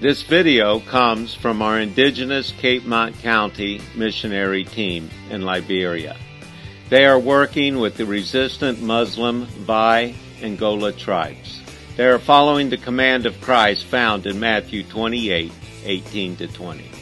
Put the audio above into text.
This video comes from our indigenous Cape Mont County missionary team in Liberia. They are working with the resistant Muslim Vai and Gola tribes. They are following the command of Christ found in Matthew 28, 18 to 20.